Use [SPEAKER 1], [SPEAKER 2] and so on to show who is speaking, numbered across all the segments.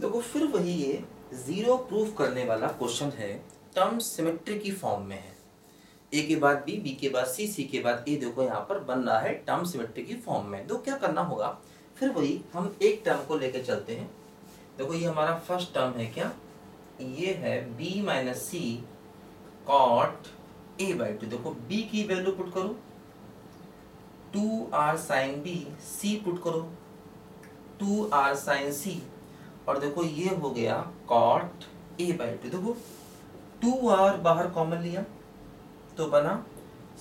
[SPEAKER 1] देखो, फिर वही ये ज़ीरो प्रूफ करने वाला क्वेश्चन है टर्म सिमेट्री की फॉर्म में है। ए के बाद बी बी के बाद सी सी के बाद ए देखो, यहाँ पर बन रहा है टर्म सिमेट्री की फॉर्म में। तो क्या करना होगा? फिर वही हम एक टर्म को लेके चलते हैं। देखो, ये हमारा फ़र्स्ट टर्म है क्या? ये है B minus C cot A by two देखो बी की वैल्यू पुट करो। Two R sine B C put करो। टू आर साइन सी और देखो ये हो गया कॉट ए बाई टू देखो टू आर बाहर कॉमन लिया तो बना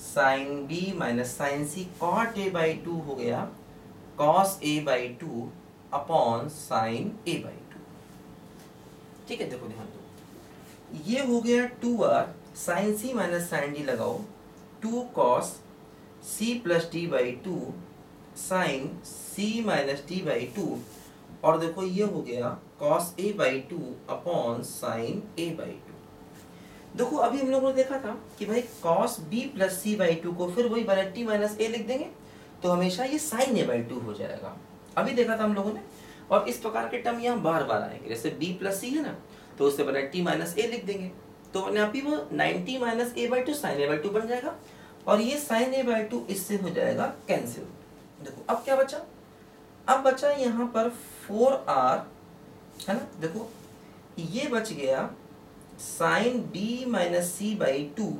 [SPEAKER 1] sine B minus sine C cot A by two हो गया cos A by two upon sine A by two ठीक है, देखो ध्यान दो। ये हो गया two R sine C minus sine D लगाओ two cos C plus D by two sine C minus D by two और देखो ये हो गया cos A by two upon sine A by two देखो, अभी हम लोगों ने देखा था कि भाई cos B plus C by two को फिर वही बना टी माइनस ए लिख देंगे तो हमेशा ये साइन ए बाई टू हो जाएगा। अभी देखा था हम लोगों ने, और इस प्रकार के टर्म यहाँ बार बार आएँगे, जैसे बी प्लस सी है ना तो उससे बना टी माइनस ए लिख देंगे। तो यहाँ पे वो ninety minus A by two sine A by two बन जाएगा, और ये साइन ए बाई टू इससे हो जाएगा कैंसिल देखो, अब क्या बचा? अब बचा यहाँ पर फोर आर, है ना? देखो, ये बच गया sine B minus C by two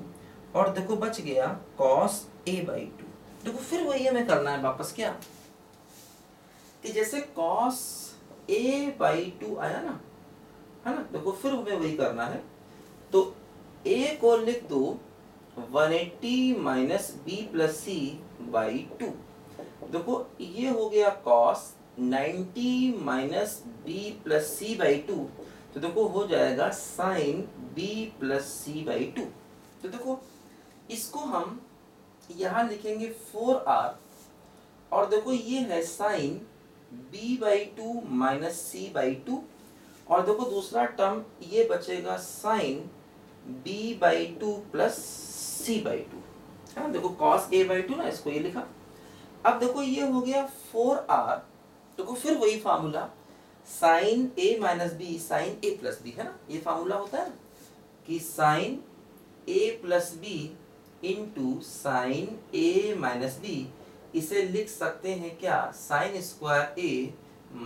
[SPEAKER 1] और देखो बच गया कॉस ए बाई टू। देखो, फिर वही हमें करना है वापस क्या? कि जैसे कॉस ए बाई टू आया ना, है ना? देखो, फिर हमें वही करना है। तो ए को लिख दो 180 eighty minus B plus C by two. देखो, ये हो गया cos 90 minus B plus C by two. तो देखो, हो जाएगा sine B plus C by two. तो देखो, इसको हम यहाँ लिखेंगे फोर आर, और देखो, ये है sine B by two minus C by two. और देखो, दूसरा टर्म, ये बचेगा sine B by two plus C by two. है ना देखो कॉस ए बाई टू ना, इसको ये लिखा। अब देखो, ये हो गया फोर आर देखो फिर वही formula sine A minus B sine A plus B है ना? ये फार्मूला होता है कि sine A plus B into sine A minus B इसे लिख सकते हैं क्या? Sine square A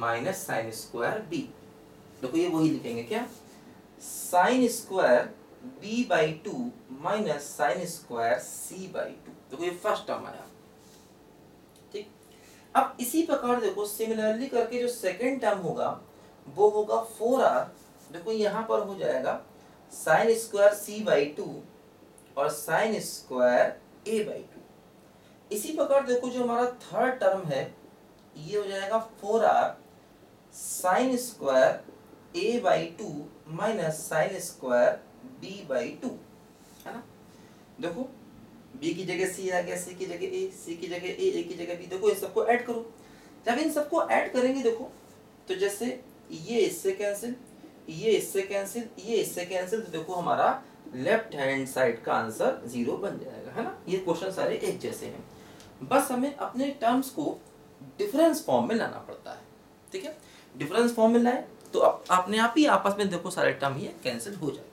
[SPEAKER 1] minus sine square B देखो ये वही लिखेंगे क्या? Sine square B by two minus sine square C by two देखो ये फ़र्स्ट टर्म आया। ठीक? अब इसी प्रकार देखो सिमिलरली करके जो सेकेंड टर्म होगा, वो होगा फोर आर देखो, यहाँ पर हो जाएगा sine square C by two और sine square A by two इसी प्रकार देखो, जो हमारा थर्ड टर्म है, ये हो जाएगा four R sine square A by two minus sine square B by two है ना? देखो बी की जगह सी आ गया, सी की जगह ए, सी की जगह ए ए की जगह बी। देखो, इन सबको ऐड करो। जब इन सबको ऐड करेंगे, देखो तो जैसे ये इससे कैंसिल ये इससे कैंसिल ये इससे कैंसिल तो देखो हमारा लेफ़्ट हैंड साइड का आंसर ज़ीरो बन जाएगा, है ना? ये क्वेश्चन सारे एक जैसे हैं। बस हमें अपने टर्म्स को डिफरेंस फॉर्म में लाना पड़ता है, ठीक है? डिफरेंस फॉर्म में लाए तो अपने आप ही आपस में देखो सारे टर्म ये कैंसिल हो जाए